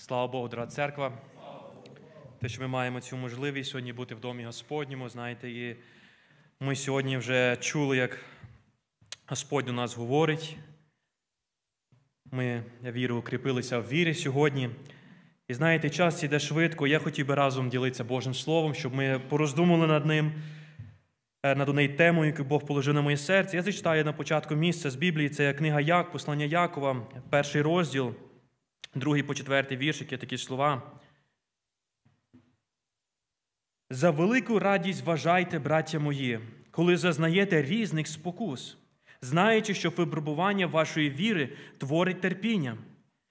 Слава Богу, дорога церква. Те, що ми маємо цю можливість сьогодні бути в домі Господньому, знаєте, і ми сьогодні вже чули, як Господь до нас говорить. Ми, я вірю, укріпилися в вірі сьогодні. І знаєте, час іде швидко. Я хотів би разом ділитися Божим Словом, щоб ми пороздумали над ним, е, над нею темою, яку Бог положив на моє серце. Я зачитаю на початку місця з Біблії, це книга Як, послання Якова, перший розділ, другий по четвертий вірш, які такі слова. За велику радість вважайте, браття мої, коли зазнаєте різних спокус, знаючи, що випробування вашої віри творить терпіння,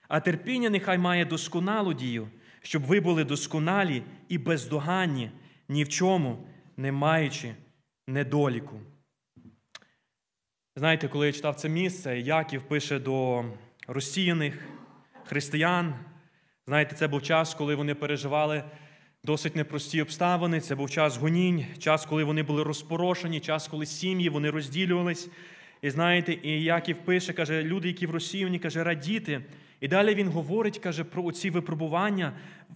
а терпіння нехай має досконалу дію, щоб ви були досконалі і бездоганні, ні в чому, не маючи недоліку. Знаєте, коли я читав це місце, Яків пише до розсіяних християн. Знаєте, це був час, коли вони переживали досить непрості обставини. Це був час гонінь, час, коли вони були розпорошені, час, коли сім'ї вони розділювались. І знаєте, і Яків пише, каже, люди, які в розсіяні, каже, радіти. І далі він говорить, каже, про ці випробування.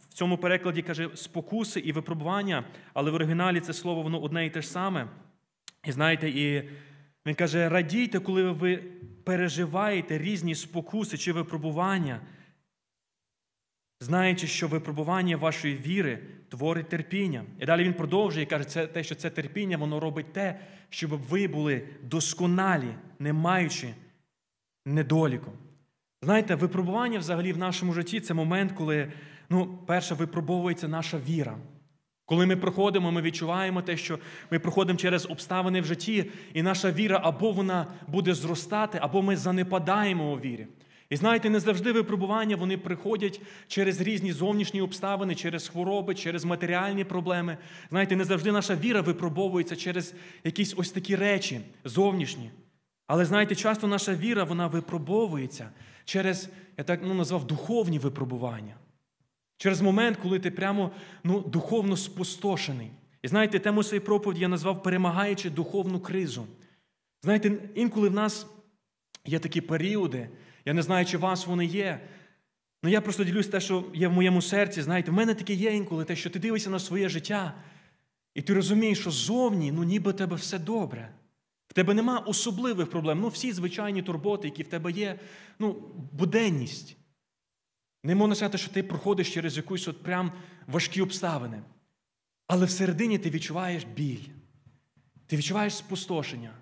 В цьому перекладі каже, спокуси і випробування, але в оригіналі це слово воно одне і те ж саме. І знаєте, і він каже: радійте, коли ви переживаєте різні спокуси чи випробування, знаючи, що випробування вашої віри творить терпіння. І далі він продовжує і каже, це те, що це терпіння, воно робить те, щоб ви були досконалі, не маючи недоліку. Знаєте, випробування взагалі в нашому житті це момент, коли, ну, перше, випробовується наша віра. Коли ми проходимо, ми відчуваємо те, що ми проходимо через обставини в житті, і наша віра або вона буде зростати, або ми занепадаємо у вірі. І знаєте, не завжди випробування вони приходять через різні зовнішні обставини, через хвороби, через матеріальні проблеми. Знаєте, не завжди наша віра випробовується через якісь ось такі речі зовнішні. Але знаєте, часто наша віра вона випробовується через, я так ну, назвав, духовні випробування. Через момент, коли ти прямо ну, духовно спустошений. І знаєте, тему своєї проповіді я назвав перемагаючи духовну кризу. Знаєте, інколи в нас є такі періоди, я не знаю, чи у вас вони є. Ну я просто ділюсь те, що є в моєму серці. Знаєте, в мене таке є інколи те, що ти дивишся на своє життя, і ти розумієш, що зовні, ну ніби в тебе все добре. В тебе нема особливих проблем. Ну, всі звичайні турботи, які в тебе є, ну, буденність. Не можна сказати, що ти проходиш через якусь от прям важкі обставини. Але всередині ти відчуваєш біль, ти відчуваєш спустошення,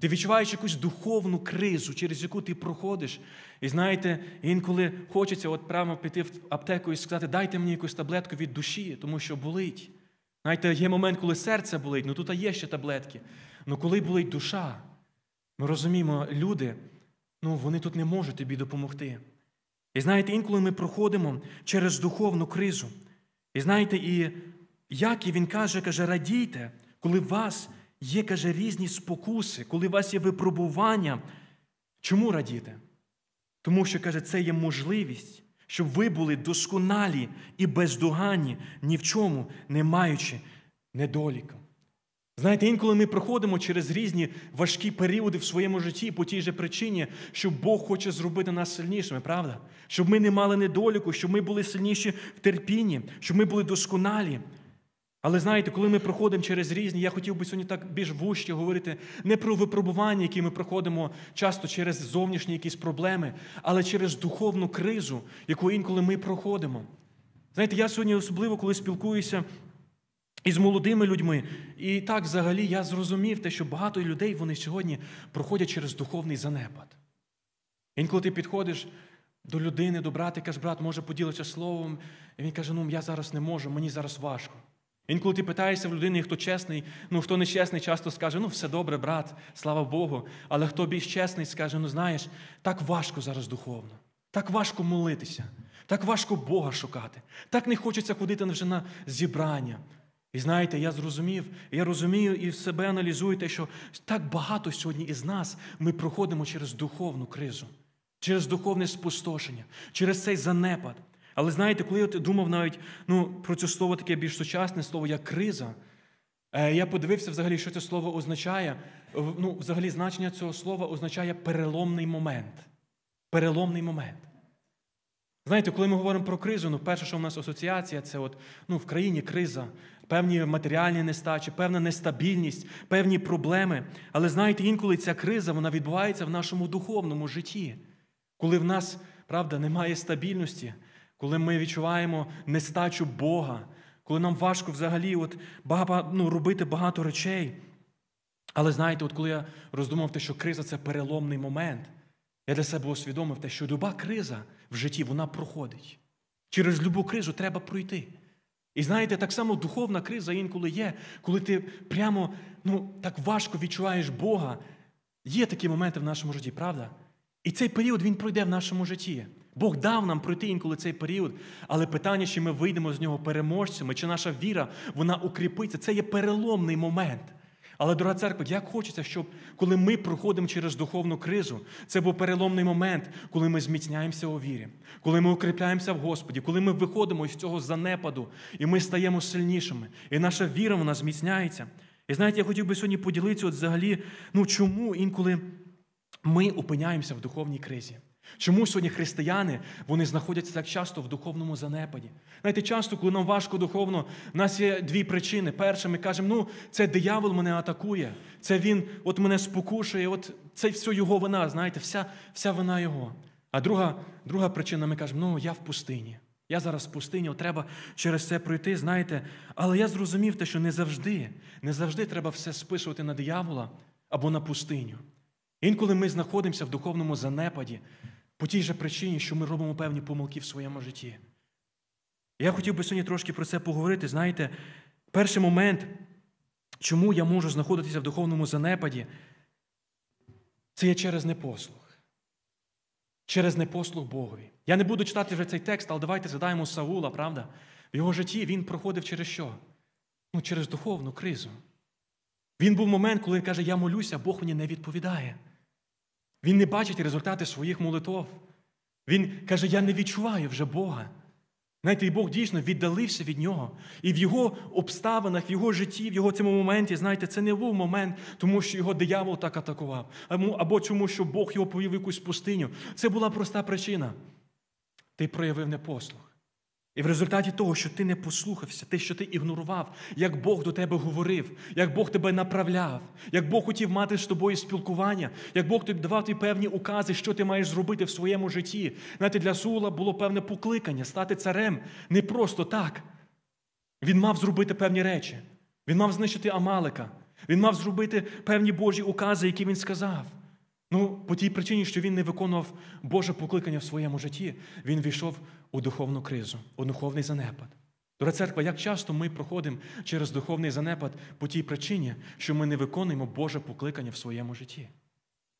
ти відчуваєш якусь духовну кризу, через яку ти проходиш. І знаєте, інколи хочеться от прямо піти в аптеку і сказати, дайте мені якусь таблетку від душі, тому що болить. Знаєте, є момент, коли серце болить, ну тут є ще таблетки. Ну коли болить душа, ми розуміємо, люди, ну вони тут не можуть тобі допомогти. І знаєте, інколи ми проходимо через духовну кризу. І знаєте, і як і він каже, каже, радійте, коли вас є, каже, різні спокуси, коли у вас є випробування. Чому радіти? Тому що, каже, це є можливість, щоб ви були досконалі і бездоганні, ні в чому не маючи недоліка. Знаєте, інколи ми проходимо через різні важкі періоди в своєму житті по тій же причині, що Бог хоче зробити нас сильнішими, правда? Щоб ми не мали недоліку, щоб ми були сильніші в терпінні, щоб ми були досконалі. Але знаєте, коли ми проходимо через різні, я хотів би сьогодні так більш вужче говорити не про випробування, які ми проходимо часто через зовнішні якісь проблеми, але через духовну кризу, яку інколи ми проходимо. Знаєте, я сьогодні особливо, коли спілкуюся і з молодими людьми. І так, взагалі, я зрозумів те, що багато людей вони сьогодні проходять через духовний занепад. Інколи ти підходиш до людини, до брата, і кажеш, брат, може поділитися словом, і він каже, ну я зараз не можу, мені зараз важко. Інколи ти питаєшся в людини, хто чесний, ну хто нечесний, часто скаже, ну все добре, брат, слава Богу. Але хто більш чесний, скаже, ну знаєш, так важко зараз духовно, так важко молитися, так важко Бога шукати, так не хочеться ходити вже на зібрання. І знаєте, я зрозумів, я розумію і в себе аналізую те, що так багато сьогодні із нас ми проходимо через духовну кризу, через духовне спустошення, через цей занепад. Але знаєте, коли я думав навіть ну, про це слово таке більш сучасне слово, як криза, е, я подивився взагалі, що це слово означає. Ну, Взагалі, значення цього слова означає переломний момент. Переломний момент. Знаєте, коли ми говоримо про кризу, ну перше, що в нас асоціація, це от ну, в країні криза, певні матеріальні нестачі, певна нестабільність, певні проблеми. Але знаєте, інколи ця криза вона відбувається в нашому духовному житті, коли в нас, правда, немає стабільності, коли ми відчуваємо нестачу Бога, коли нам важко взагалі от, багато, ну, робити багато речей. Але знаєте, от коли я роздумав те, що криза це переломний момент, я для себе усвідомив те, що люба криза в житті вона проходить. Через любу кризу треба пройти. І знаєте, так само духовна криза інколи є, коли ти прямо ну, так важко відчуваєш Бога. Є такі моменти в нашому житті, правда? І цей період він пройде в нашому житті. Бог дав нам пройти інколи цей період, але питання, чи ми вийдемо з нього переможцями, чи наша віра вона укріпиться, це є переломний момент. Але, дорога церква, як хочеться, щоб коли ми проходимо через духовну кризу, це був переломний момент, коли ми зміцняємося у вірі, коли ми укріпляємося в Господі, коли ми виходимо із цього занепаду, і ми стаємо сильнішими, і наша віра вона зміцняється. І знаєте, я хотів би сьогодні поділитися от взагалі, ну чому інколи ми опиняємося в духовній кризі. Чому сьогодні християни вони знаходяться так часто в духовному занепаді? Знаєте, часто, коли нам важко духовно, в нас є дві причини. Перша, ми кажемо, ну, це диявол мене атакує, це він от мене спокушує, от це все його вина, знаєте, вся вся вина його. А друга друга причина, ми кажемо, ну я в пустині. Я зараз в пустині, от треба через це пройти, знаєте. Але я зрозумів те, що не завжди, не завжди треба все списувати на диявола або на пустиню. Інколи ми знаходимося в духовному занепаді по тій же причині, що ми робимо певні помилки в своєму житті. Я хотів би сьогодні трошки про це поговорити. Знаєте, перший момент, чому я можу знаходитися в духовному занепаді, це є через непослух. Через непослух Богові. Я не буду читати вже цей текст, але давайте згадаємо Саула, правда? В його житті він проходив через що? Ну, через духовну кризу. Він був момент, коли він каже, я молюся, Бог мені не відповідає. Він не бачить результати своїх молитов. Він каже, я не відчуваю вже Бога. Знаєте, і Бог дійсно віддалився від нього. І в його обставинах, в його житті, в його цьому моменті, знаєте, це не був момент, тому що його диявол так атакував, або тому, що Бог його повів в якусь пустиню. Це була проста причина. Ти проявив непослух. І в результаті того, що ти не послухався, те, що ти ігнорував, як Бог до тебе говорив, як Бог тебе направляв, як Бог хотів мати з тобою спілкування, як Бог тобі давав тобі певні укази, що ти маєш зробити в своєму житті. Знаєте, для Сула було певне покликання стати царем не просто так. Він мав зробити певні речі. Він мав знищити Амалика. Він мав зробити певні Божі укази, які він сказав. Ну, по тій причині, що він не виконував Боже покликання в своєму житті, він війшов у духовну кризу, у духовний занепад. Дорога церква, як часто ми проходимо через духовний занепад по тій причині, що ми не виконуємо Боже покликання в своєму житті.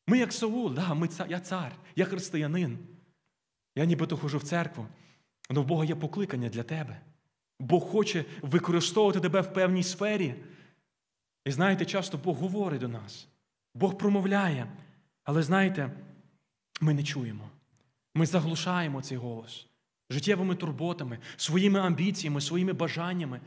Ми, як Саул, да, ми я цар, я християнин. Я нібито хожу в церкву, але в Бога є покликання для тебе. Бог хоче використовувати тебе в певній сфері. І знаєте, часто Бог говорить до нас, Бог промовляє. Але знаєте, ми не чуємо. Ми заглушаємо цей голос життєвими турботами, своїми амбіціями, своїми бажаннями.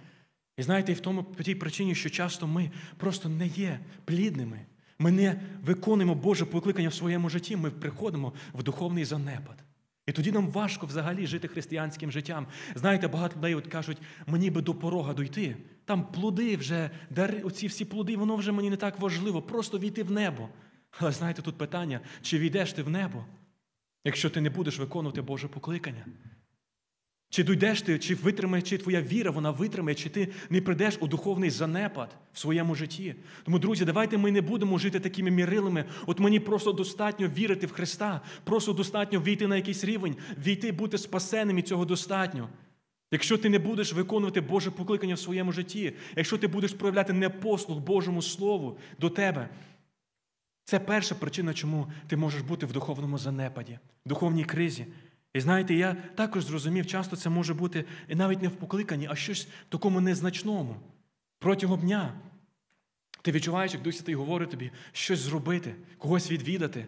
І знаєте, і в тому по тій причині, що часто ми просто не є плідними. Ми не виконуємо Боже покликання в своєму житті, ми приходимо в духовний занепад. І тоді нам важко взагалі жити християнським життям. Знаєте, багато людей от кажуть, мені би до порога дойти. Там плоди вже, дари, оці всі плоди, воно вже мені не так важливо, просто війти в небо. Але знаєте, тут питання, чи війдеш ти в небо, якщо ти не будеш виконувати Боже покликання? Чи дійдеш ти, чи витримає, чи твоя віра, вона витримає, чи ти не прийдеш у духовний занепад в своєму житті? Тому, друзі, давайте ми не будемо жити такими мірилами. От мені просто достатньо вірити в Христа, просто достатньо війти на якийсь рівень, війти, бути спасеним, і цього достатньо. Якщо ти не будеш виконувати Боже покликання в своєму житті, якщо ти будеш проявляти непослух Божому Слову до тебе, це перша причина, чому ти можеш бути в духовному занепаді, в духовній кризі. І знаєте, я також зрозумів, часто це може бути і навіть не в покликанні, а щось такому незначному. Протягом дня. Ти відчуваєш, як Дух Святий говорить тобі, щось зробити, когось відвідати.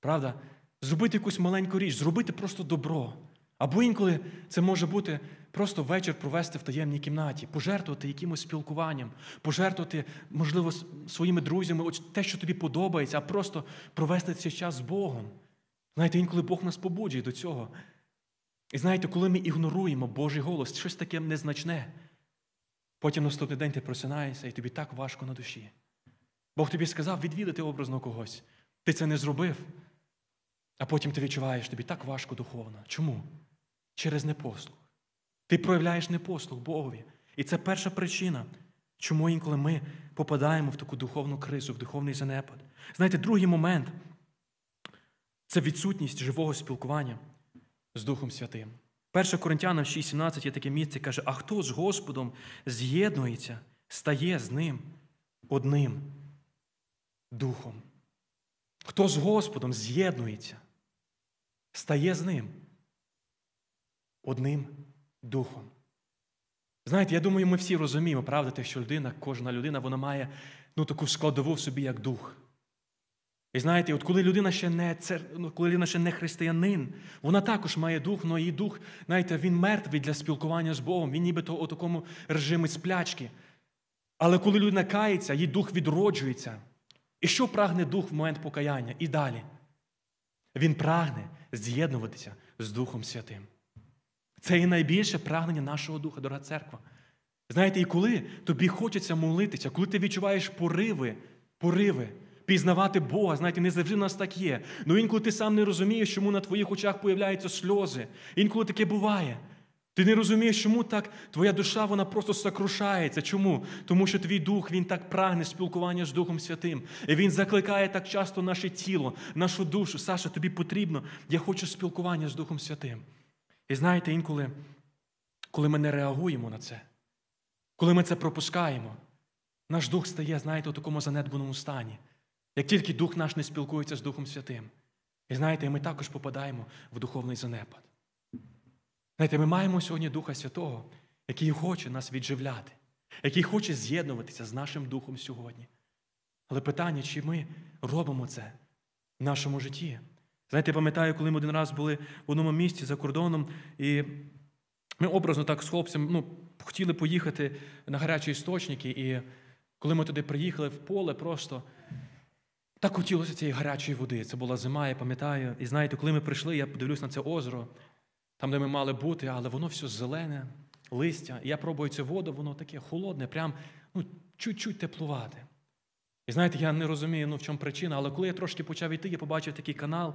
Правда? Зробити якусь маленьку річ, зробити просто добро. Або інколи це може бути просто вечір провести в таємній кімнаті, пожертвувати якимось спілкуванням, пожертвувати, можливо, своїми друзями, те, що тобі подобається, а просто провести цей час з Богом. Знаєте, інколи Бог нас побуджує до цього. І знаєте, коли ми ігноруємо Божий голос, щось таке незначне, потім наступний день ти просинаєшся і тобі так важко на душі. Бог тобі сказав відвідати образно когось. Ти це не зробив, а потім ти відчуваєш, тобі так важко духовно. Чому? Через непослух. Ти проявляєш непослух Богові. І це перша причина, чому інколи ми попадаємо в таку духовну кризу, в духовний занепад. Знаєте, другий момент це відсутність живого спілкування з Духом Святим. 1 Коринтянам 6,17 є таке місце, каже, а хто з Господом з'єднується, стає з ним одним духом. Хто з Господом з'єднується, стає з ним одним духом. Знаєте, я думаю, ми всі розуміємо, правда, те, що людина, кожна людина, вона має ну, таку складову в собі, як дух. І знаєте, от коли людина ще не цер... ну, коли людина ще не християнин, вона також має дух, але її дух, знаєте, він мертвий для спілкування з Богом, він нібито у такому режимі сплячки. Але коли людина кається, її дух відроджується. І що прагне дух в момент покаяння? І далі. Він прагне з'єднуватися з Духом Святим. Це і найбільше прагнення нашого духа, дорога церква. Знаєте, і коли тобі хочеться молитися, коли ти відчуваєш пориви, пориви, пізнавати Бога, знаєте, не завжди в нас так є. Ну інколи ти сам не розумієш, чому на твоїх очах появляються сльози. Інколи таке буває. Ти не розумієш, чому так твоя душа вона просто сокрушається. Чому? Тому що твій дух він так прагне спілкування з Духом Святим. І він закликає так часто наше тіло, нашу душу. Саша, тобі потрібно. Я хочу спілкування з Духом Святим. І знаєте, інколи, коли ми не реагуємо на це, коли ми це пропускаємо, наш дух стає, знаєте, у такому занедбаному стані. Як тільки дух наш не спілкується з Духом Святим. І знаєте, ми також попадаємо в духовний занепад. Знаєте, ми маємо сьогодні Духа Святого, який хоче нас відживляти, який хоче з'єднуватися з нашим Духом сьогодні. Але питання, чи ми робимо це в нашому житті? Знаєте, я пам'ятаю, коли ми один раз були в одному місці за кордоном, і ми образно так з хлопцем ну, хотіли поїхати на гарячі істочники, і коли ми туди приїхали в поле, просто так хотілося цієї гарячої води. Це була зима, я пам'ятаю. І знаєте, коли ми прийшли, я подивлюсь на це озеро, там, де ми мали бути, але воно все зелене, листя. І я пробую цю воду, воно таке холодне, прям ну, чуть-чуть теплувати. І знаєте, я не розумію, ну, в чому причина, але коли я трошки почав йти, я побачив такий канал,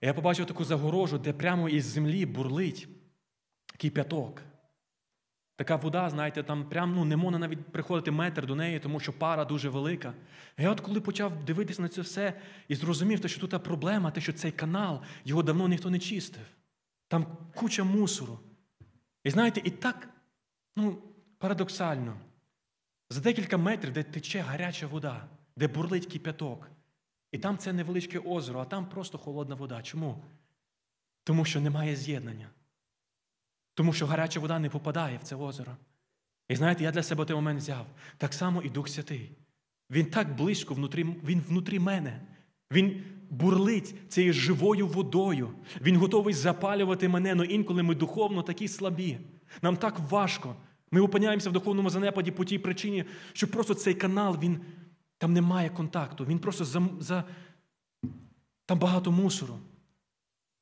я побачив таку загорожу, де прямо із землі бурлить кип'яток. Така вода, знаєте, там прям ну, не можна навіть приходити метр до неї, тому що пара дуже велика. Я от коли почав дивитися на це все і зрозумів, що тут проблема, те, що цей канал, його давно ніхто не чистив. Там куча мусору. І знаєте, і так ну, парадоксально, за декілька метрів, де тече гаряча вода, де бурлить кип'яток. І там це невеличке озеро, а там просто холодна вода. Чому? Тому що немає з'єднання. Тому що гаряча вода не попадає в це озеро. І знаєте, я для себе той момент взяв. Так само і Дух Святий. Він так близько, внутрі, він внутрі мене. Він бурлить цією живою водою. Він готовий запалювати мене, але інколи ми духовно такі слабі. Нам так важко. Ми опиняємося в духовному занепаді по тій причині, що просто цей канал, він, там немає контакту. Він просто за, за, там багато мусору.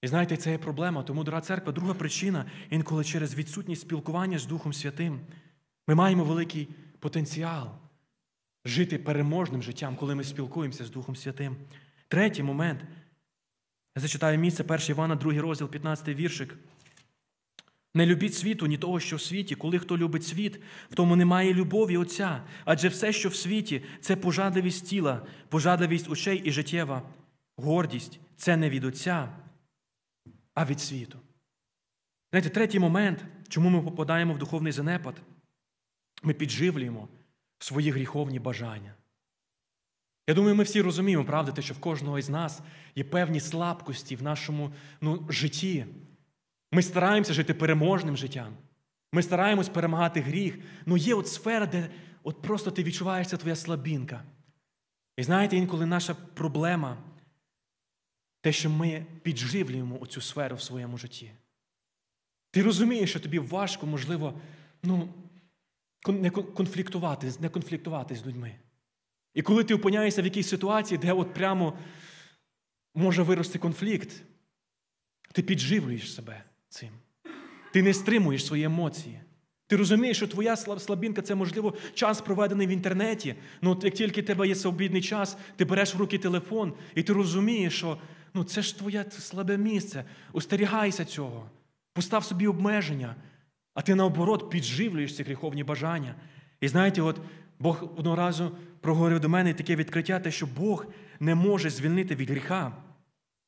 І знаєте, це є проблема. Тому, дорога церква, друга причина, інколи через відсутність спілкування з Духом Святим, ми маємо великий потенціал жити переможним життям, коли ми спілкуємося з Духом Святим. Третій момент. Я зачитаю місце 1 Івана, 2 розділ, 15 віршик. Не любіть світу, ні того, що в світі. Коли хто любить світ, в тому немає любові Отця. Адже все, що в світі, це пожадливість тіла, пожадливість очей і життєва гордість. Це не від Отця, а від світу. Знаєте, третій момент, чому ми попадаємо в духовний занепад, ми підживлюємо свої гріховні бажання. Я думаю, ми всі розуміємо, правда, те, що в кожного із нас є певні слабкості в нашому ну, житті. Ми стараємося жити переможним життям. Ми стараємось перемагати гріх. Ну є от сфера, де от просто ти відчуваєшся твоя слабінка. І знаєте, інколи наша проблема те, що ми підживлюємо оцю сферу в своєму житті. Ти розумієш, що тобі важко, можливо, ну, не конфліктувати, не конфліктувати з людьми. І коли ти опиняєшся в якійсь ситуації, де от прямо може вирости конфлікт, ти підживлюєш себе цим. Ти не стримуєш свої емоції. Ти розумієш, що твоя слабінка це, можливо, час проведений в інтернеті. Ну, як тільки в тебе є свобідний час, ти береш в руки телефон, і ти розумієш, що ну, це ж твоє слабе місце. Остерігайся цього. Постав собі обмеження, а ти наоборот підживлюєш ці гріховні бажання. І знаєте, от Бог одного разу проговорив до мене таке відкриття, те, що Бог не може звільнити від гріха,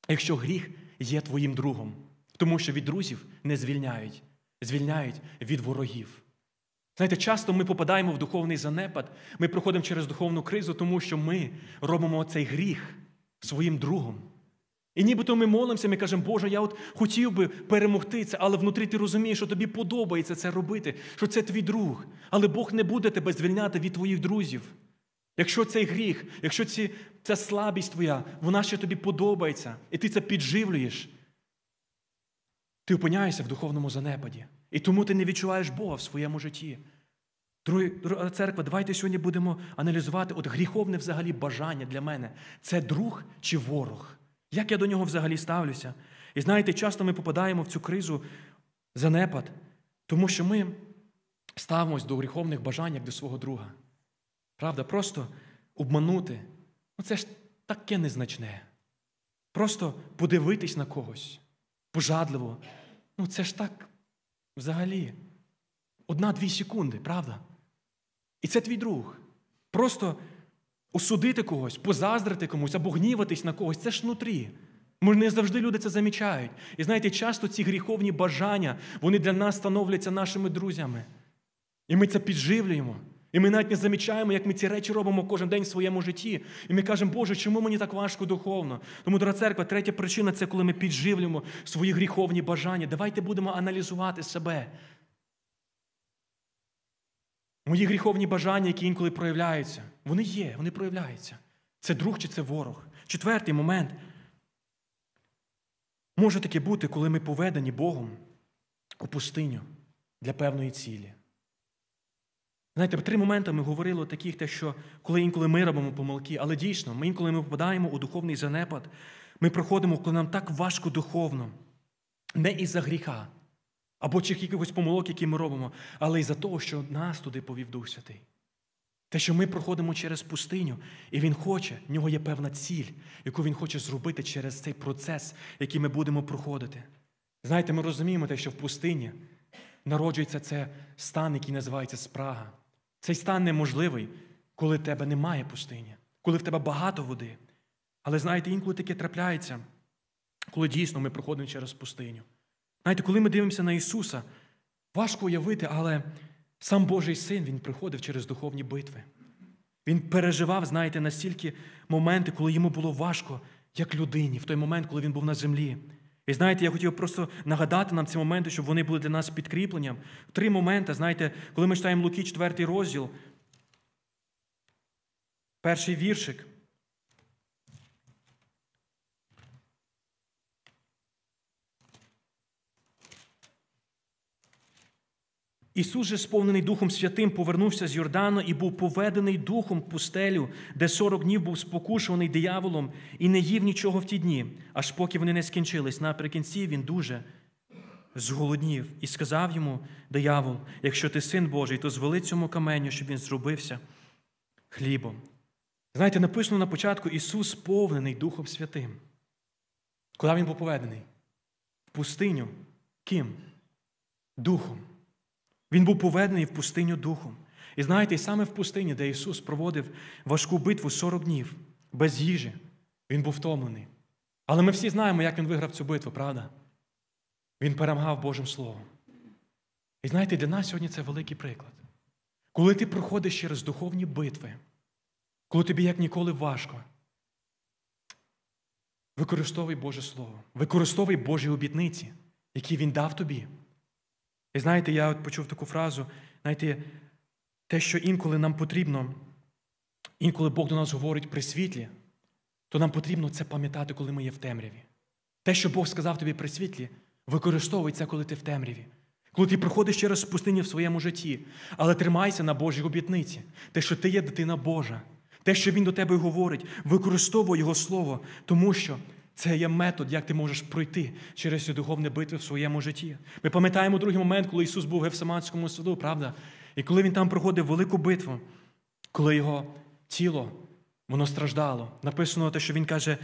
якщо гріх є твоїм другом. Тому що від друзів не звільняють, звільняють від ворогів. Знаєте, часто ми попадаємо в духовний занепад, ми проходимо через духовну кризу, тому що ми робимо цей гріх своїм другом. І нібито ми молимося, ми кажемо, Боже, я от хотів би перемогти це, але внутрі ти розумієш, що тобі подобається це робити, що це твій друг. Але Бог не буде тебе звільняти від твоїх друзів. Якщо цей гріх, якщо ці, ця слабість твоя, вона ще тобі подобається, і ти це підживлюєш, ти опиняєшся в духовному занепаді. І тому ти не відчуваєш Бога в своєму житті. Друга церква, давайте сьогодні будемо аналізувати от гріховне взагалі бажання для мене. Це друг чи ворог? Як я до нього взагалі ставлюся? І знаєте, часто ми попадаємо в цю кризу занепад, тому що ми ставимось до гріховних бажань як до свого друга. Правда, просто обманути. Ну це ж таке незначне. Просто подивитись на когось пожадливо. Ну це ж так взагалі. Одна-дві секунди, правда? І це твій друг. Просто осудити когось, позаздрити комусь або гніватись на когось це ж внутрі. Ми не завжди люди це замічають. І знаєте, часто ці гріховні бажання, вони для нас становляться нашими друзями. І ми це підживлюємо. І ми навіть не замічаємо, як ми ці речі робимо кожен день в своєму житті. І ми кажемо, Боже, чому мені так важко духовно? Тому, дорога церква, третя причина це коли ми підживлюємо свої гріховні бажання. Давайте будемо аналізувати себе. Мої гріховні бажання, які інколи проявляються, вони є, вони проявляються. Це друг чи це ворог. Четвертий момент. Може таке бути, коли ми поведені Богом у пустиню для певної цілі. Знаєте, три моменти ми говорили таких, те, що коли інколи ми робимо помилки, але дійсно, ми інколи ми попадаємо у духовний занепад, ми проходимо, коли нам так важко духовно, не із-за гріха, або чи якихось помилок, які ми робимо, але із-за того, що нас туди повів Дух Святий. Те, що ми проходимо через пустиню, і Він хоче, в нього є певна ціль, яку Він хоче зробити через цей процес, який ми будемо проходити. Знаєте, ми розуміємо те, що в пустині народжується це стан, який називається спрага. Цей стан неможливий, коли в тебе немає пустині, коли в тебе багато води. Але знаєте, інколи таке трапляється, коли дійсно ми проходимо через пустиню. Знаєте, коли ми дивимося на Ісуса, важко уявити, але сам Божий син Він приходив через духовні битви. Він переживав, знаєте, настільки моменти, коли йому було важко, як людині, в той момент, коли він був на землі. І знаєте, я хотів просто нагадати нам ці моменти, щоб вони були для нас підкріпленням. Три моменти, знаєте, коли ми читаємо Луки, 4 розділ, перший віршик. Ісус же, сповнений Духом Святим, повернувся з Йордану і був поведений Духом в пустелю, де сорок днів був спокушуваний дияволом і не їв нічого в ті дні, аж поки вони не скінчились. Наприкінці він дуже зголоднів і сказав йому диявол: якщо ти син Божий, то звели цьому каменю, щоб він зробився хлібом. Знаєте, написано на початку Ісус сповнений Духом Святим. Коли він був поведений? В пустиню. Ким? Духом. Він був поведений в пустиню духом. І знаєте, саме в пустині, де Ісус проводив важку битву 40 днів без їжі, Він був втомлений. Але ми всі знаємо, як він виграв цю битву, правда? Він перемагав Божим Словом. І знаєте, для нас сьогодні це великий приклад. Коли ти проходиш через духовні битви, коли тобі як ніколи важко, використовуй Боже Слово, використовуй Божі обітниці, які Він дав тобі. І знаєте, я от почув таку фразу, знаєте, те, що інколи нам потрібно, інколи Бог до нас говорить при світлі, то нам потрібно це пам'ятати, коли ми є в темряві. Те, що Бог сказав тобі при світлі, використовуй це, коли ти в темряві. Коли ти проходиш через пустиню в своєму житті, але тримайся на Божій обітниці, те, що ти є дитина Божа, те, що Він до тебе говорить, використовуй Його Слово, тому що Це є метод, як ти можеш пройти через ці духовні битви в своєму житті. Ми пам'ятаємо другий момент, коли Ісус був в Гефсиманському саду, правда? І коли Він там проходив велику битву, коли його тіло воно страждало. Написано те, що Він каже,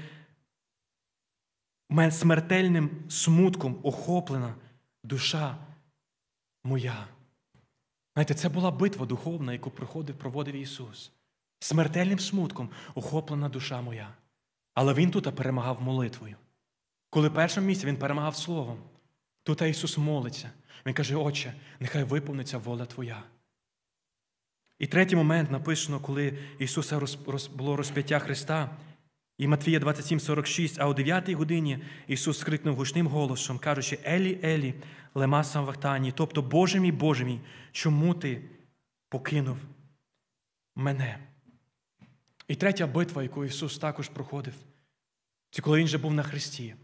смертельним смутком охоплена душа моя. Знаєте, це була битва духовна, яку проходив, проводив Ісус. Смертельним смутком охоплена душа моя. Але Він тут перемагав молитвою. Коли в першому місці він перемагав Словом, тут Ісус молиться. Він каже, Отче, нехай виповниться воля Твоя. І третій момент написано, коли Ісуса було розп'яття Христа, і Матвія 27, 46, а о 9 годині Ісус скрикнув гучним голосом, кажучи, Елі, Елі, лема самвахтані, тобто, Боже мій, Боже мій, чому ти покинув мене? І третя битва, яку Ісус також проходив, це коли Він вже був на Христі.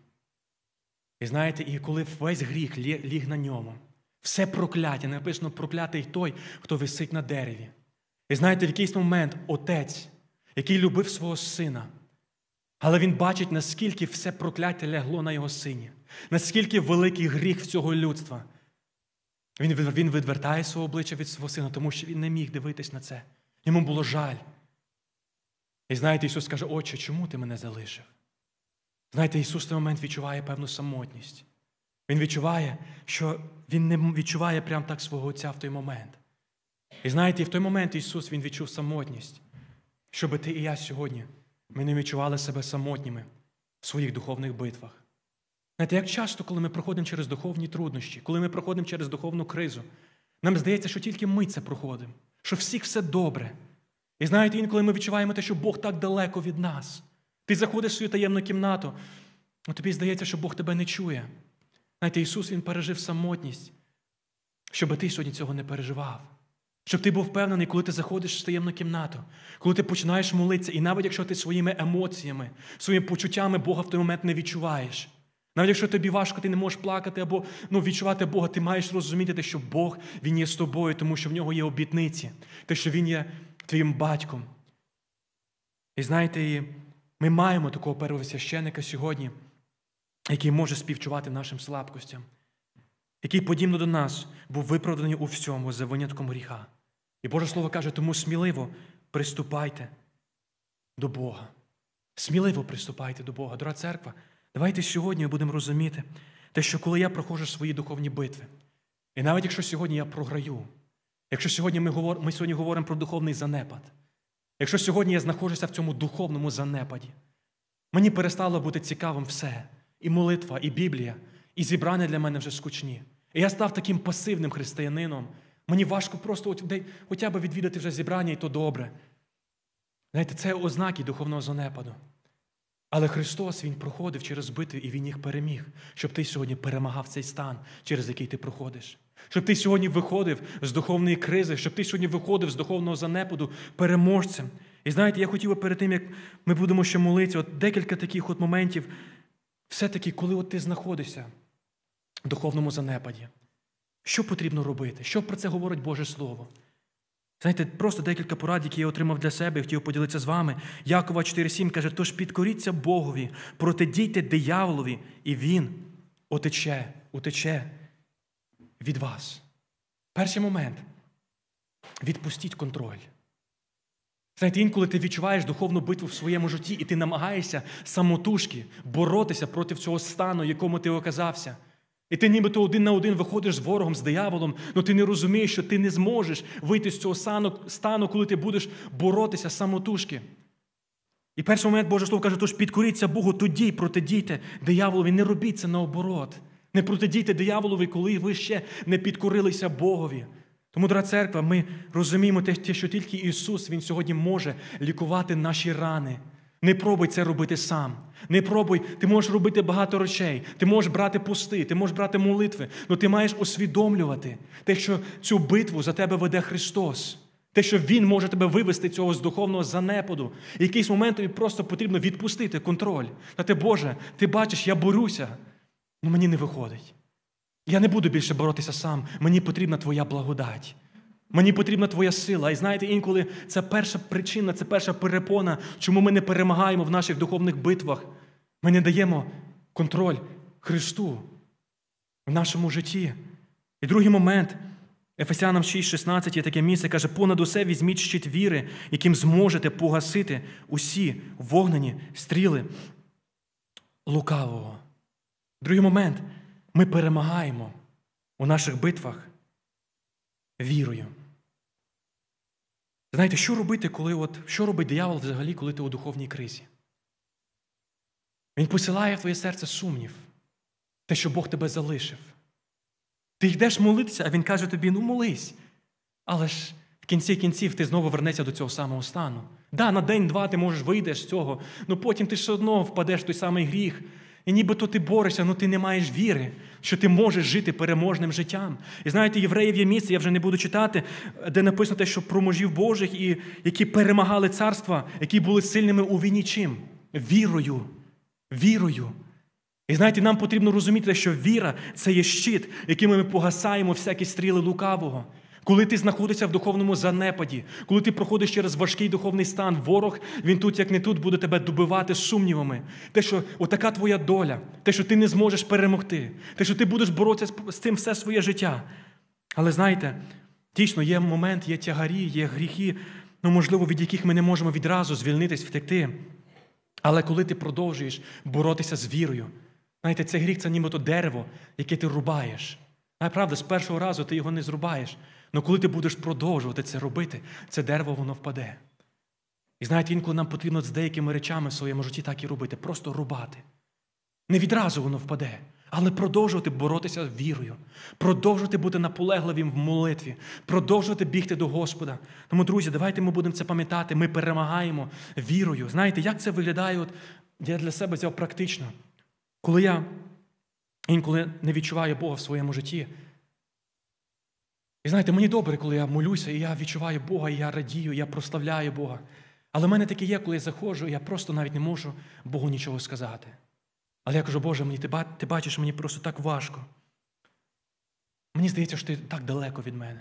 І знаєте, і коли весь гріх ліг на ньому, все прокляття, написано проклятий той, хто висить на дереві. І знаєте, в якийсь момент отець, який любив свого сина, але він бачить, наскільки все прокляття лягло на його сині, наскільки великий гріх в цього людства. Він він відвертає свого обличчя від свого сина, тому що він не міг дивитись на це. Йому було жаль. І знаєте, Ісус каже, Отче, чому ти мене залишив? Знаєте, Ісус в той момент відчуває певну самотність. Він відчуває, що Він не відчуває прям так свого Отця в той момент. І знаєте, в той момент Ісус Він відчув самотність, щоб ти і я сьогодні ми не відчували себе самотніми в своїх духовних битвах. Знаєте, як часто, коли ми проходимо через духовні труднощі, коли ми проходимо через духовну кризу, нам здається, що тільки ми це проходимо, що всіх все добре. І знаєте, інколи ми відчуваємо те, що Бог так далеко від нас. Ти заходиш в свою таємну кімнату, а тобі здається, що Бог тебе не чує. Знаєте, Ісус Він пережив самотність, щоб ти сьогодні цього не переживав. Щоб ти був впевнений, коли ти заходиш в таємну кімнату, коли ти починаєш молитися, і навіть якщо ти своїми емоціями, своїми почуттями Бога в той момент не відчуваєш. Навіть якщо тобі важко, ти не можеш плакати або ну, відчувати Бога, ти маєш розуміти, що Бог Він є з тобою, тому що в нього є обітниці, те, що Він є твоїм батьком. І знаєте, ми маємо такого первосвященника сьогодні, який може співчувати нашим слабкостям, який, подібно до нас, був виправданий у всьому за винятком гріха. І Боже Слово каже, тому сміливо приступайте до Бога. Сміливо приступайте до Бога. Дорога церква, давайте сьогодні будемо розуміти те, що коли я проходжу свої духовні битви, і навіть якщо сьогодні я програю, якщо сьогодні ми говор... ми сьогодні говоримо про духовний занепад, якщо сьогодні я знаходжуся в цьому духовному занепаді, мені перестало бути цікавим все. І молитва, і Біблія, і зібрання для мене вже скучні. І я став таким пасивним християнином. Мені важко просто хоча б відвідати вже зібрання, і то добре. Знаєте, це ознаки духовного занепаду. Але Христос Він проходив через битви і Він їх переміг, щоб ти сьогодні перемагав цей стан, через який ти проходиш. Щоб ти сьогодні виходив з духовної кризи, щоб ти сьогодні виходив з духовного занепаду переможцем. І знаєте, я хотів би перед тим, як ми будемо ще молитися, от декілька таких от моментів, все-таки, коли от ти знаходишся в духовному занепаді, що потрібно робити? Що про це говорить Боже Слово? Знаєте, просто декілька порад, які я отримав для себе і хотів поділитися з вами. Якова 4,7 каже, тож підкоріться Богові, протидійте дияволові, і Він отече, утече від вас. Перший момент відпустіть контроль. Знаєте, інколи ти відчуваєш духовну битву в своєму житті, і ти намагаєшся самотужки боротися проти цього стану, якому ти оказався. І ти нібито один на один виходиш з ворогом, з дияволом, але ти не розумієш, що ти не зможеш вийти з цього стану, коли ти будеш боротися самотужки. І перший момент Боже Слово каже, тож підкоріться Богу, тоді протидійте дияволові, не робіть це наоборот. Не протидійте дияволові, коли ви ще не підкорилися Богові. Тому, дорога церква, ми розуміємо те, що тільки Ісус Він сьогодні може лікувати наші рани. Не пробуй це робити сам. Не пробуй, ти можеш робити багато речей, ти можеш брати пости, ти можеш брати молитви, але ти маєш усвідомлювати те, що цю битву за тебе веде Христос. Те, що Він може тебе вивести цього з духовного занепаду. І якийсь момент тобі просто потрібно відпустити контроль. Та ти, Боже, ти бачиш, я борюся, але мені не виходить. Я не буду більше боротися сам. Мені потрібна Твоя благодать. Мені потрібна Твоя сила. І знаєте, інколи це перша причина, це перша перепона, чому ми не перемагаємо в наших духовних битвах. Ми не даємо контроль Христу в нашому житті. І другий момент, Ефесянам 6,16 є таке місце, каже, понад усе візьміть щит віри, яким зможете погасити усі вогнені стріли лукавого. Другий момент, ми перемагаємо у наших битвах вірою. Знаєте, що робити, коли от, що робить диявол взагалі, коли ти у духовній кризі? Він посилає в твоє серце сумнів, те, що Бог тебе залишив. Ти йдеш молитися, а він каже тобі: ну молись. Але ж в кінці кінців ти знову вернешся до цього самого стану. Да, на день-два ти можеш вийдеш з цього, але потім ти все одно впадеш в той самий гріх. І нібито ти борешся, але ти не маєш віри, що ти можеш жити переможним життям. І знаєте, євреїв є місце, я вже не буду читати, де написано те, що про мужів Божих, і які перемагали царства, які були сильними у війні чим? Вірою. Вірою. І знаєте, нам потрібно розуміти, що віра це є щит, яким ми погасаємо всякі стріли лукавого. Коли ти знаходишся в духовному занепаді, коли ти проходиш через важкий духовний стан, ворог, він тут, як не тут, буде тебе добивати сумнівами. Те, що отака твоя доля, те, що ти не зможеш перемогти, те, що ти будеш боротися з цим все своє життя. Але знаєте, дійсно, є момент, є тягарі, є гріхи, ну, можливо, від яких ми не можемо відразу звільнитись, втекти. Але коли ти продовжуєш боротися з вірою, знаєте, цей гріх це нібито дерево, яке ти рубаєш. Правда, з першого разу ти його не зрубаєш. Але коли ти будеш продовжувати це робити, це дерево воно впаде. І знаєте, інколи нам потрібно з деякими речами в своєму житті так і робити, просто рубати. Не відразу воно впаде, але продовжувати боротися з вірою, продовжувати бути наполегливим в молитві, продовжувати бігти до Господа. Тому, друзі, давайте ми будемо це пам'ятати. Ми перемагаємо вірою. Знаєте, як це виглядає? От Я для себе взяв практично. Коли я інколи не відчуваю Бога в своєму житті. І знаєте, мені добре, коли я молюся, і я відчуваю Бога, і я радію, і я прославляю Бога. Але в мене таке є, коли я заходжу, і я просто навіть не можу Богу нічого сказати. Але я кажу, Боже, мені ти, бачиш, мені просто так важко. Мені здається, що ти так далеко від мене.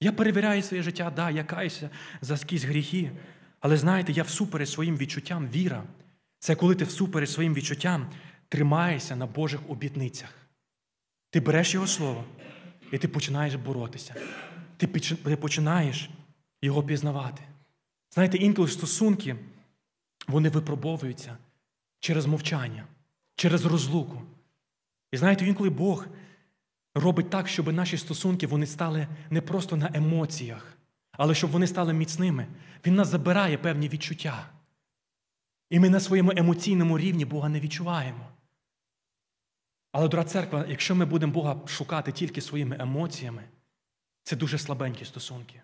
Я перевіряю своє життя, да, я каюся за якісь гріхи. Але знаєте, я всупереч своїм відчуттям віра. Це коли ти всупереч своїм відчуттям тримаєшся на Божих обітницях. Ти береш Його Слово, і ти починаєш боротися. Ти починаєш його пізнавати. Знаєте, інколи стосунки, вони випробовуються через мовчання, через розлуку. І знаєте, інколи Бог робить так, щоб наші стосунки вони стали не просто на емоціях, але щоб вони стали міцними. Він нас забирає певні відчуття. І ми на своєму емоційному рівні Бога не відчуваємо. Але, дорога церква, якщо ми будемо Бога шукати тільки своїми емоціями, це дуже слабенькі стосунки.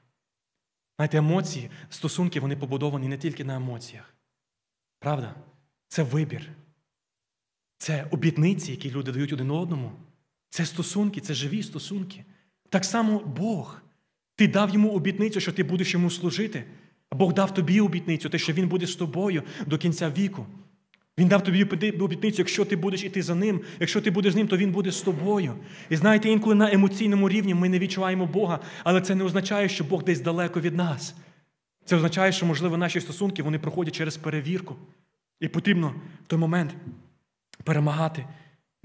Знаєте, емоції, стосунки, вони побудовані не тільки на емоціях. Правда? Це вибір. Це обітниці, які люди дають один одному. Це стосунки, це живі стосунки. Так само Бог. Ти дав йому обітницю, що ти будеш йому служити. Бог дав тобі обітницю, те, що Він буде з тобою до кінця віку. Він дав тобі обітницю, якщо ти будеш іти за ним, якщо ти будеш з ним, то він буде з тобою. І знаєте, інколи на емоційному рівні ми не відчуваємо Бога, але це не означає, що Бог десь далеко від нас. Це означає, що, можливо, наші стосунки вони проходять через перевірку. І потрібно в той момент перемагати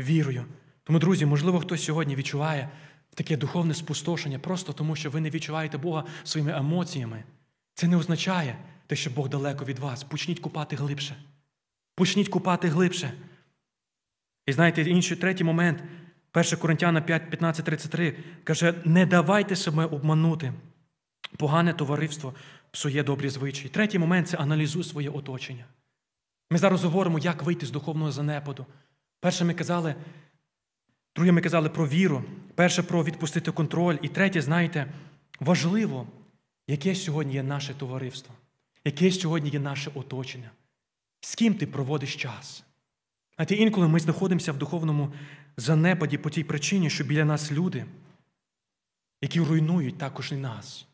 вірою. Тому, друзі, можливо, хтось сьогодні відчуває таке духовне спустошення, просто тому, що ви не відчуваєте Бога своїми емоціями. Це не означає те, що Бог далеко від вас. Почніть купати глибше. Почніть купати глибше. І знаєте, інший третій момент, 1 Коринтяна 5, 15, 33, каже: не давайте себе обманути. Погане товариство псує добрі звичаї. Третій момент це аналізуй своє оточення. Ми зараз говоримо, як вийти з духовного занепаду. Перше, ми казали, друге, ми казали про віру, перше про відпустити контроль. І третє, знаєте, важливо, яке сьогодні є наше товариство, яке сьогодні є наше оточення. З ким ти проводиш час? А ти інколи ми знаходимося в духовному занепаді по тій причині, що біля нас люди, які руйнують також і нас.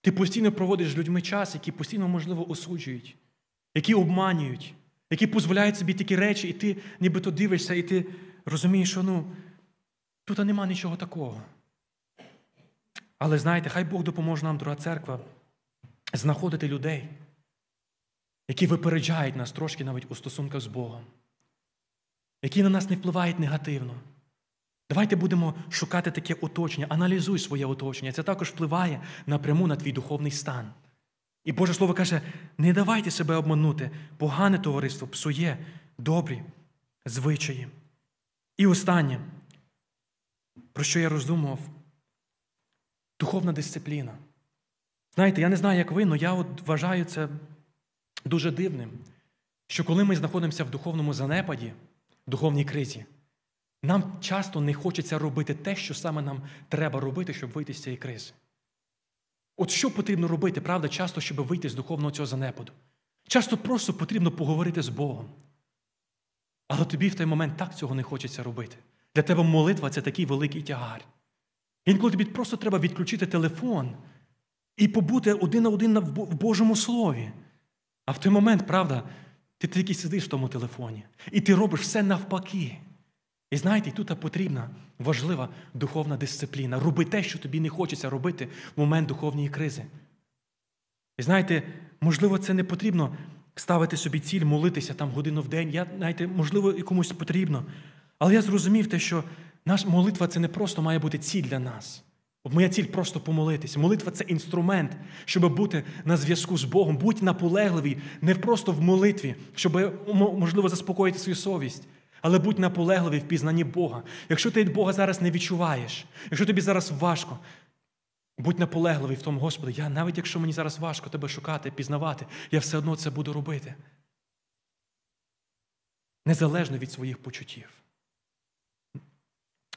Ти постійно проводиш з людьми час, які постійно, можливо, осуджують, які обманюють, які дозволяють собі такі речі, і ти нібито дивишся, і ти розумієш, що ну, тут нема нічого такого. Але знаєте, хай Бог допоможе нам, дорога церква, знаходити людей які випереджають нас трошки навіть у стосунках з Богом. які на нас не впливають негативно. Давайте будемо шукати таке оточення, аналізуй своє оточення. Це також впливає напряму на твій духовний стан. І Боже Слово каже: не давайте себе обманути, погане товариство псує добрі звичаї. І останнє, про що я роздумував, духовна дисципліна. Знаєте, я не знаю, як ви, але я от вважаю це дуже дивним, що коли ми знаходимося в духовному занепаді, духовній кризі, нам часто не хочеться робити те, що саме нам треба робити, щоб вийти з цієї кризи. От що потрібно робити, правда, часто, щоб вийти з духовного цього занепаду? Часто просто потрібно поговорити з Богом. Але тобі в той момент так цього не хочеться робити. Для тебе молитва це такий великий тягар. Інколи тобі просто треба відключити телефон і побути один на один в Божому Слові. А в той момент, правда, ти тільки сидиш в тому телефоні, і ти робиш все навпаки. І знаєте, тут потрібна важлива духовна дисципліна. Роби те, що тобі не хочеться робити в момент духовної кризи. І знаєте, можливо, це не потрібно ставити собі ціль, молитися там годину в день. Я, знаєте, можливо, і комусь потрібно. Але я зрозумів те, що наша молитва це не просто має бути ціль для нас. Моя ціль просто помолитися. Молитва це інструмент, щоб бути на зв'язку з Богом. Будь наполегливий, не просто в молитві, щоб, можливо, заспокоїти свою совість. Але будь наполегливий в пізнанні Бога. Якщо ти Бога зараз не відчуваєш, якщо тобі зараз важко, будь наполегливий в тому, Господи, я навіть якщо мені зараз важко тебе шукати, пізнавати, я все одно це буду робити. Незалежно від своїх почуттів.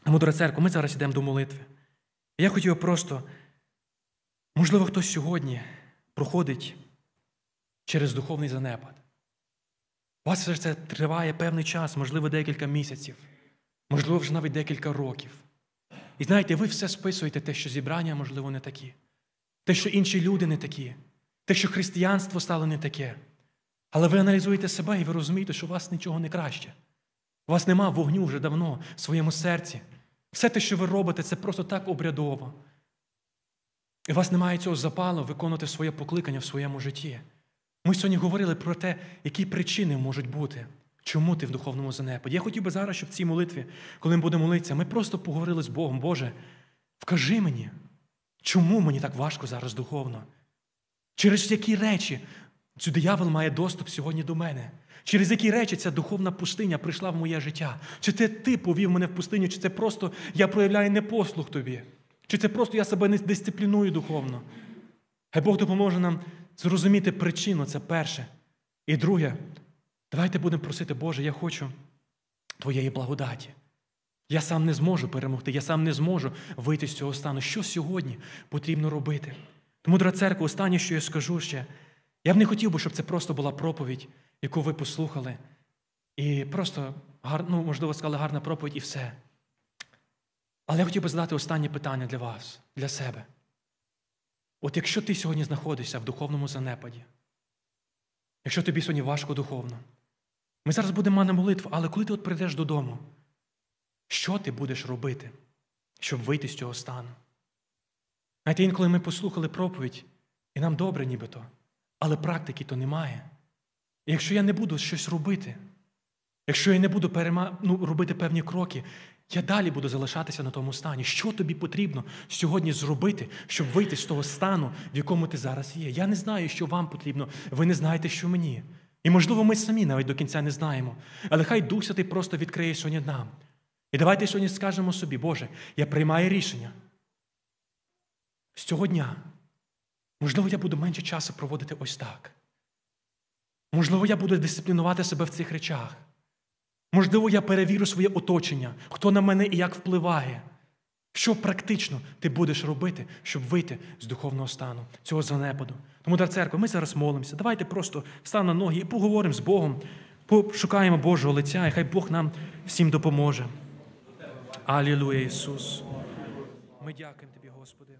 Мудра церква, ми зараз йдемо до молитви. Я хотів просто, можливо, хтось сьогодні проходить через духовний занепад. У вас все це триває певний час, можливо, декілька місяців, можливо, вже навіть декілька років. І знаєте, ви все списуєте те, що зібрання, можливо, не такі, те, що інші люди не такі, те, що християнство стало не таке. Але ви аналізуєте себе і ви розумієте, що у вас нічого не краще. У вас нема вогню вже давно в своєму серці. Все те, що ви робите, це просто так обрядово. І у вас немає цього запалу виконувати своє покликання в своєму житті. Ми сьогодні говорили про те, які причини можуть бути, чому ти в духовному занепаді. Я хотів би зараз, щоб в цій молитві, коли ми будемо молитися, ми просто поговорили з Богом, Боже, вкажи мені, чому мені так важко зараз духовно? Через які речі цю диявол має доступ сьогодні до мене? Через які речі ця духовна пустиня прийшла в моє життя? Чи це ти повів мене в пустиню, чи це просто я проявляю непослух тобі? Чи це просто я себе не дисципліную духовно? Хай Бог допоможе нам зрозуміти причину, це перше. І друге, давайте будемо просити, Боже, я хочу Твоєї благодаті. Я сам не зможу перемогти, я сам не зможу вийти з цього стану. Що сьогодні потрібно робити? Тому, дорога церква, останнє, що я скажу ще, я б не хотів би, щоб це просто була проповідь, яку ви послухали. І просто, ну, можливо, сказали гарна проповідь і все. Але я хотів би задати останнє питання для вас, для себе. От якщо ти сьогодні знаходишся в духовному занепаді, якщо тобі сьогодні важко духовно, ми зараз будемо мати молитву, але коли ти от прийдеш додому, що ти будеш робити, щоб вийти з цього стану? Знаєте, інколи ми послухали проповідь, і нам добре нібито, але практики то немає. Якщо я не буду щось робити, якщо я не буду перема... ну, робити певні кроки, я далі буду залишатися на тому стані. Що тобі потрібно сьогодні зробити, щоб вийти з того стану, в якому ти зараз є? Я не знаю, що вам потрібно, ви не знаєте, що мені. І, можливо, ми самі навіть до кінця не знаємо. Але хай Дух Святий просто відкриє сьогодні нам. І давайте сьогодні скажемо собі, Боже, я приймаю рішення. З цього дня, можливо, я буду менше часу проводити ось так. Можливо, я буду дисциплінувати себе в цих речах. Можливо, я перевірю своє оточення, хто на мене і як впливає. Що практично ти будеш робити, щоб вийти з духовного стану, цього занепаду. Тому, дар церква, ми зараз молимося. Давайте просто встанемо на ноги і поговоримо з Богом, пошукаємо Божого лиця, і хай Бог нам всім допоможе. Алілуя, Ісус. Ми дякуємо Тобі, Господи.